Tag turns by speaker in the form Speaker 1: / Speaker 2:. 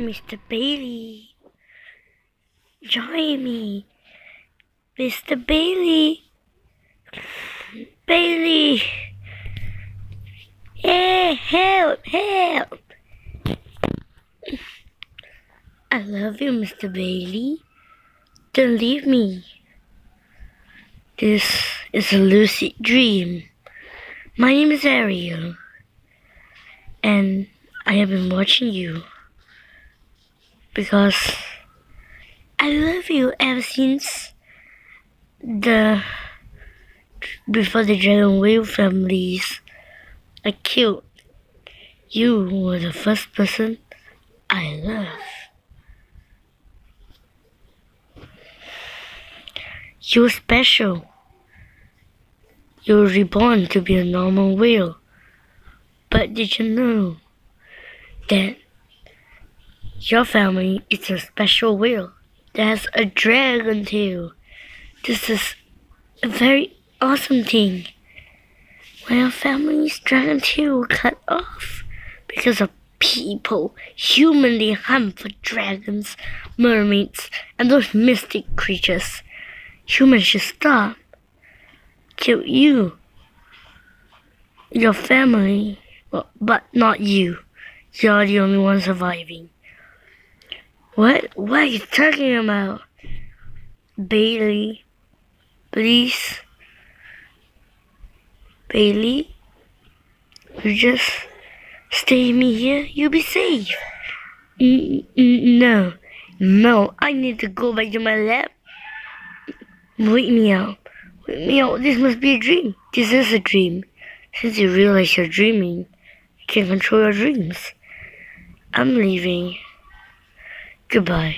Speaker 1: Mr. Bailey. Join me. Mr. Bailey. Bailey. Hey, help, help. I love you, Mr. Bailey. Don't leave me. This is a lucid dream. My name is Ariel. And I have been watching you because I love you ever since the before the Dragon Wheel families I killed. You were the first person I love. You're special. You're reborn to be a normal whale. But did you know that your family is a special whale that has a dragon tail? This is a very awesome thing. When your family's dragon tail cut off because of people humanly hunt for dragons, mermaids, and those mystic creatures. Humans should stop. Kill you. Your family well, but not you. You're the only one surviving. What? What are you talking about? Bailey, please. Bailey, you just stay me here. You'll be safe. No, no, I need to go back to my lab. Wake me up. Wake me out. This must be a dream. This is a dream. Since you realize you're dreaming, you can control your dreams. I'm leaving. Goodbye.